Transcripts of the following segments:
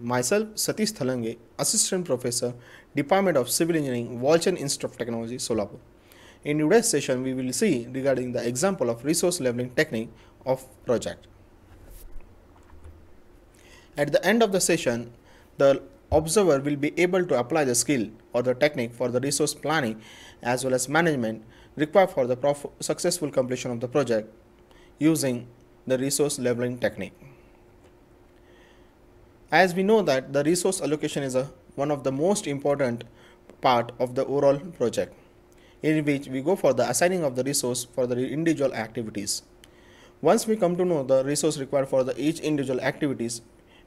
Myself, Satish Thalange, Assistant Professor, Department of Civil Engineering, Walchand Institute of Technology, Solapur. In today's session, we will see regarding the example of resource leveling technique of project. At the end of the session, the observer will be able to apply the skill or the technique for the resource planning as well as management required for the successful completion of the project using the resource leveling technique. As we know that the resource allocation is a, one of the most important part of the overall project in which we go for the assigning of the resource for the individual activities. Once we come to know the resource required for the each individual activities,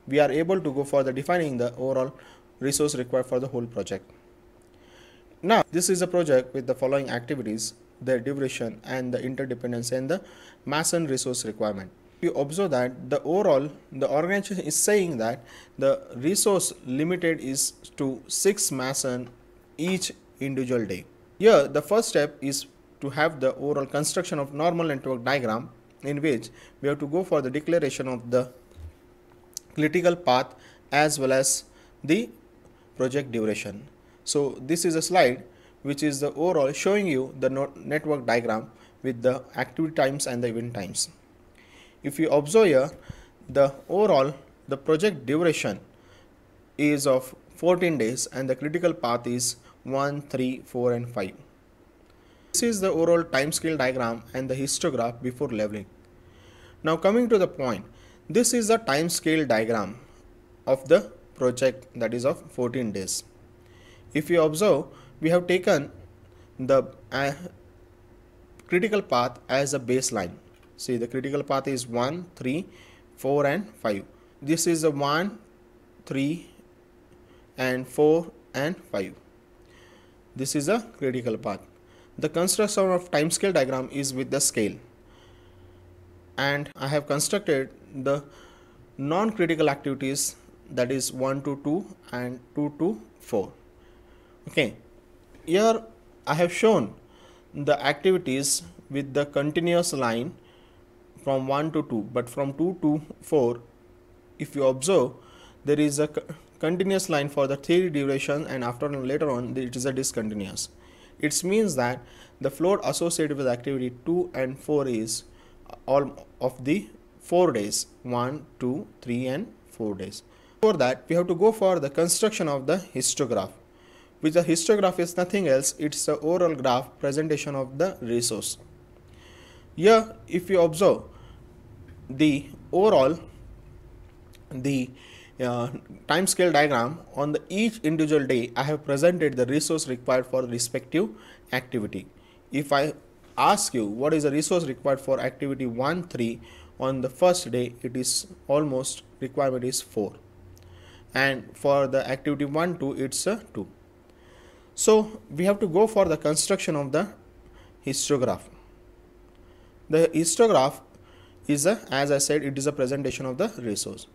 we are able to go for the defining the overall resource required for the whole project. Now, this is a project with the following activities, their duration and the interdependence and the mason resource requirement. We observe that the overall, the organization is saying that the resource limited is to 6 mason each individual day. Here, the first step is to have the overall construction of normal network diagram in which we have to go for the declaration of the critical path as well as the project duration. So this is a slide which is the overall showing you the network diagram with the activity times and the event times. If you observe here the overall the project duration is of 14 days and the critical path is 1, 3, 4 and 5. This is the overall time scale diagram and the histograph before leveling. Now coming to the point, this is the time scale diagram of the project that is of 14 days. If you observe, we have taken the uh, critical path as a baseline. See the critical path is 1, 3, 4 and 5. This is a 1, 3 and 4 and 5. This is a critical path. The construction of time scale diagram is with the scale and I have constructed the non-critical activities that is 1 to 2 and 2 to 4 okay here I have shown the activities with the continuous line from 1 to 2 but from 2 to 4 if you observe there is a continuous line for the theory duration and after later on it is a discontinuous. It means that the float associated with activity 2 and 4 is uh, all of the 4 days 1 2 3 and 4 days. For that we have to go for the construction of the histograph. Which the histograph is nothing else it's the overall graph presentation of the resource. Here if you observe the overall the uh, time scale diagram on the each individual day I have presented the resource required for respective activity. If I ask you what is the resource required for activity 1 3 on the first day it is almost requirement is 4 and for the activity 1 2 it's a 2 so we have to go for the construction of the histograph. The histograph is a as i said it is a presentation of the resource.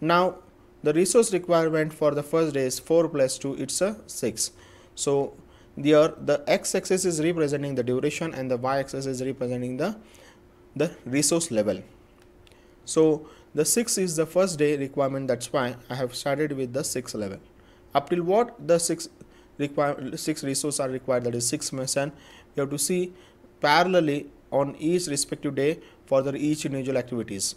Now the resource requirement for the first day is 4 plus 2 it's a 6 so there the x-axis is representing the duration and the y-axis is representing the the resource level. So the 6 is the first day requirement that's why I have started with the 6 level. Up till what the 6 require 6 resources are required that is 6 mason you have to see parallelly on each respective day for the each individual activities.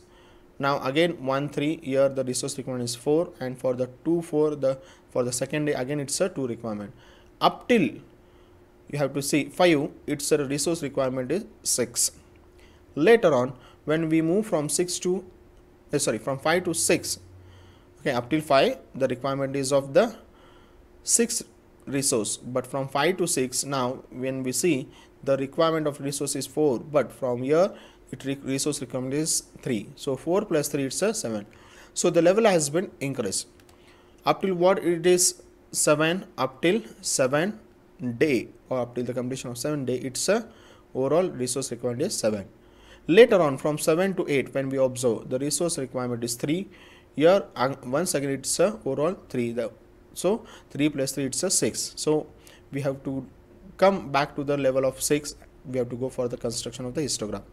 Now again 1 3 here the resource requirement is 4 and for the 2 4 the for the second day again it's a 2 requirement. Up till you have to see 5 its a resource requirement is 6 later on when we move from 6 to uh, sorry from 5 to 6 okay up till 5 the requirement is of the 6 resource. But from 5 to 6 now when we see the requirement of resource is 4 but from here it re resource requirement is 3 so 4 plus 3 it's a 7 so the level has been increased. Up till what it is 7 up till 7 day or up till the completion of 7 day it's a overall resource requirement is 7 later on from 7 to 8 when we observe the resource requirement is 3 here once again it's a overall 3 the, so 3 plus 3 it's a 6 so we have to come back to the level of 6 we have to go for the construction of the histogram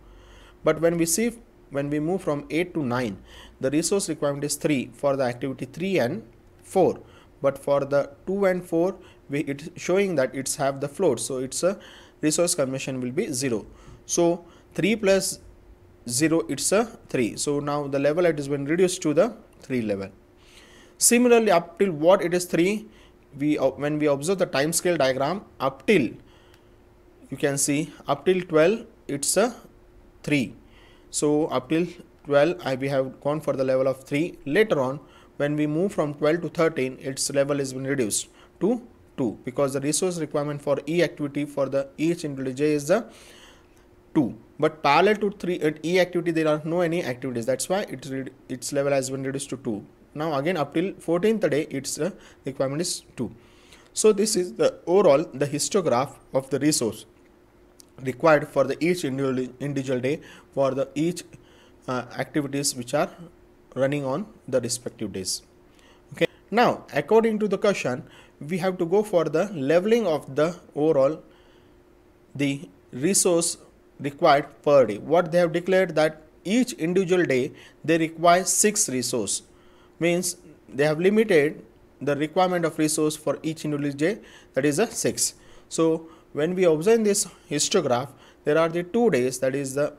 but when we see when we move from 8 to 9 the resource requirement is 3 for the activity 3 and 4 but for the 2 and 4 we it's showing that it's have the float. So it's a resource consumption will be 0 so 3 plus 0 it's a 3 so now the level it has been reduced to the 3 level. Similarly up till what it is 3 we uh, when we observe the time scale diagram up till you can see up till 12 it's a 3 so up till 12 I, we have gone for the level of 3 later on when we move from 12 to 13 its level has been reduced to 2 because the resource requirement for e activity for the each individual j is the 2 but parallel to 3 at e activity there are no any activities. That's why its its level has been reduced to 2 now again up till 14th day its uh, requirement is 2 so this is the overall the histograph of the resource required for the each individual, day for the each uh, activities which are running on the respective days okay now according to the question we have to go for the leveling of the overall the resource required per day. What they have declared that each individual day they require 6 resource means they have limited the requirement of resource for each individual day that is a 6. So when we observe this histograph there are the two days that is the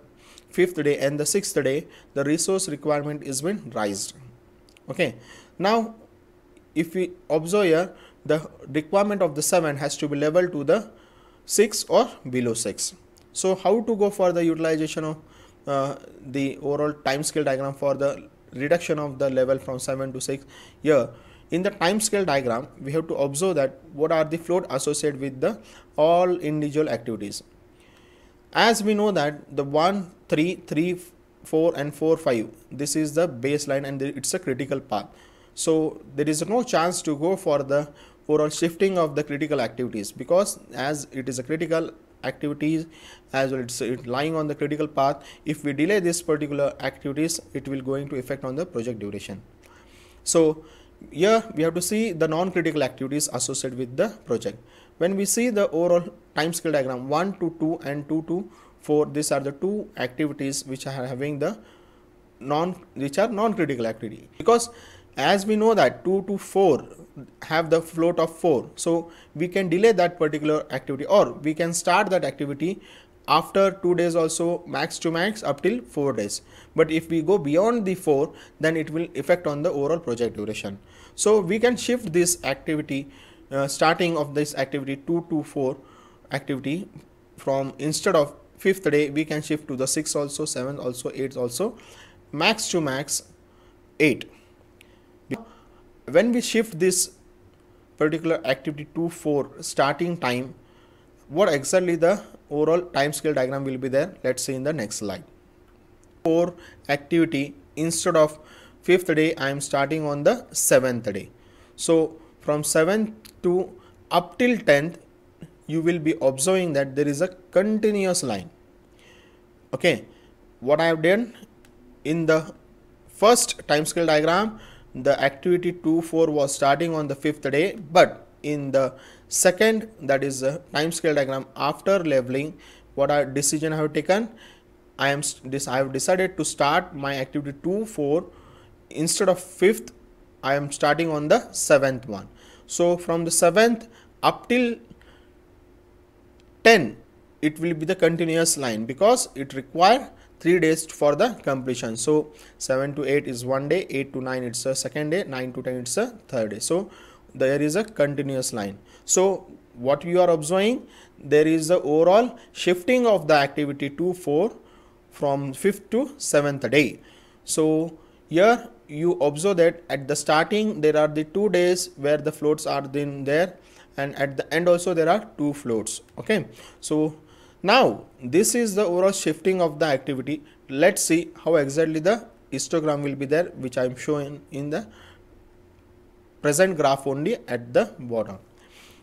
fifth day and the sixth day the resource requirement is been raised. Okay. Now if we observe here the requirement of the 7 has to be level to the 6 or below 6 so how to go for the utilization of uh, the overall time scale diagram for the reduction of the level from 7 to 6 here in the time scale diagram we have to observe that what are the float associated with the all individual activities. As we know that the 1 3 3 4 and 4 5 this is the baseline and it's a critical path. So there is no chance to go for the overall shifting of the critical activities because as it is a critical activities as well it's, lying on the critical path if we delay this particular activities it will going to affect on the project duration. So here we have to see the non-critical activities associated with the project. When we see the overall time scale diagram 1 to 2 and 2 to 4 these are the two activities which are having the non which are non-critical activity. Because as we know that 2 to 4 have the float of 4 so we can delay that particular activity or we can start that activity after 2 days also max to max up till 4 days. But if we go beyond the 4 then it will affect on the overall project duration. So we can shift this activity uh, starting of this activity 2 to 4 activity from instead of fifth day we can shift to the 6 also 7 also 8 also max to max 8 when we shift this particular activity to for starting time what exactly the overall time scale diagram will be there. Let's see in the next slide. For activity instead of fifth day i am starting on the seventh day. So from 7th to up till 10th you will be observing that there is a continuous line. Okay. What i have done in the first time scale diagram the activity 2 4 was starting on the fifth day but in the second that is the time scale diagram. After leveling what our decision I have taken? I am this I have decided to start my activity 2 4 instead of fifth I am starting on the seventh one. So from the seventh up till 10 it will be the continuous line because it require 3 days for the completion. So 7 to 8 is one day 8 to 9 it's a second day 9 to 10 it's a third day. So there is a continuous line. So what you are observing there is the overall shifting of the activity to 4 from 5th to 7th day. So here you observe that at the starting there are the two days where the floats are then there and at the end also there are two floats. Okay? So now this is the overall shifting of the activity. Let's see how exactly the histogram will be there which I am showing in the present graph only at the bottom.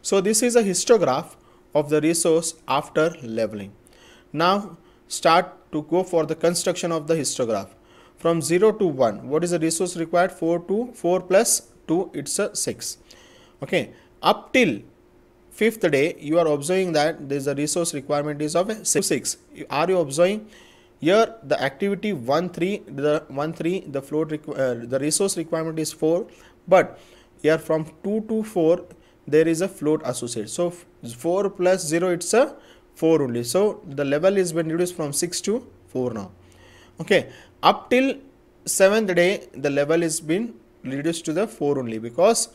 So this is a histograph of the resource after leveling. Now start to go for the construction of the histograph. From 0 to 1, what is the resource required? 4 to 4 plus 2, it's a 6. Okay, up till fifth day you are observing that there is a resource requirement is of 6 are you observing here the activity 1 3 the 1 3 the float uh, the resource requirement is 4 but here from 2 to 4 there is a float associated. So 4 plus 0 it's a 4 only. So the level is been reduced from 6 to 4 now. Okay up till 7th day the level is been reduced to the 4 only because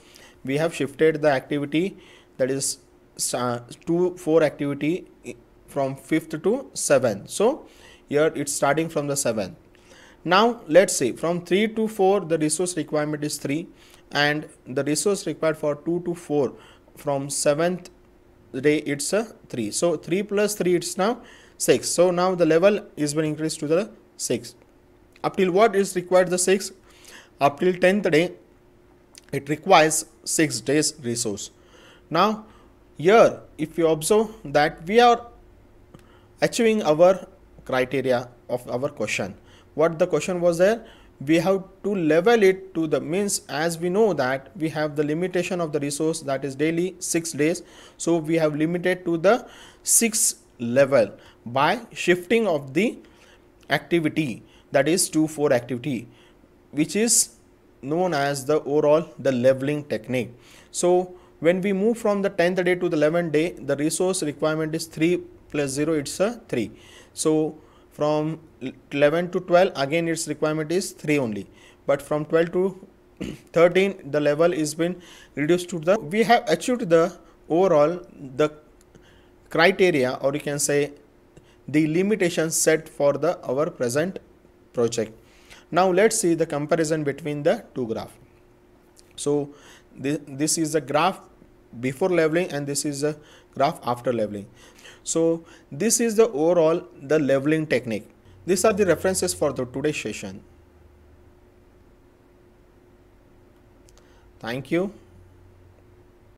we have shifted the activity that is uh, 2 4 activity from 5th to 7th so here it's starting from the 7th now let's see from 3 to 4 the resource requirement is 3 and the resource required for 2 to 4 from 7th day it's a 3 so 3 plus 3 it's now 6 so now the level is been increased to the 6 up till what is required the 6 up till 10th day it requires 6 days resource. Now here if you observe that we are achieving our criteria of our question. What the question was there we have to level it to the means as we know that we have the limitation of the resource that is daily 6 days. So we have limited to the 6 level by shifting of the activity that is 2 4 activity which is known as the overall the leveling technique. So when we move from the 10th day to the 11th day the resource requirement is 3 plus 0 it's a 3 so from 11 to 12 again its requirement is 3 only. But from 12 to 13 the level is been reduced to the we have achieved the overall the criteria or you can say the limitations set for the our present project. Now let's see the comparison between the two graph. So this, this is the graph before leveling and this is the graph after leveling so this is the overall the leveling technique. These are the references for the today's session. Thank you.